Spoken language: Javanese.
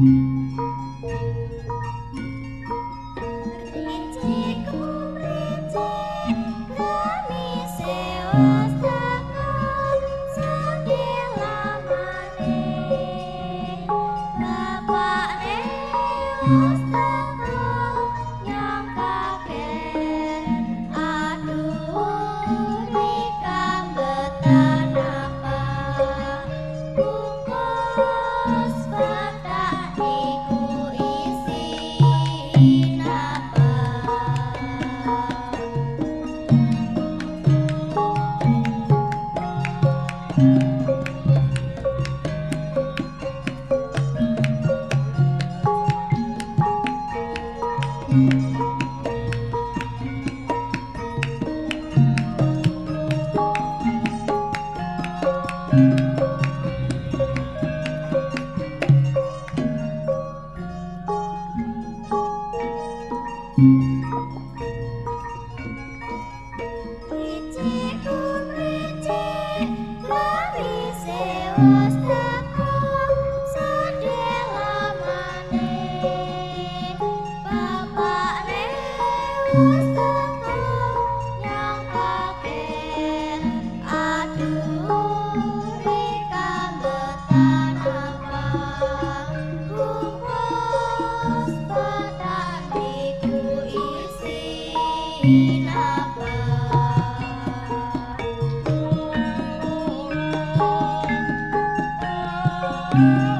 Mm-hmm. Petit, pauvre mari Marie, c'est Thank you.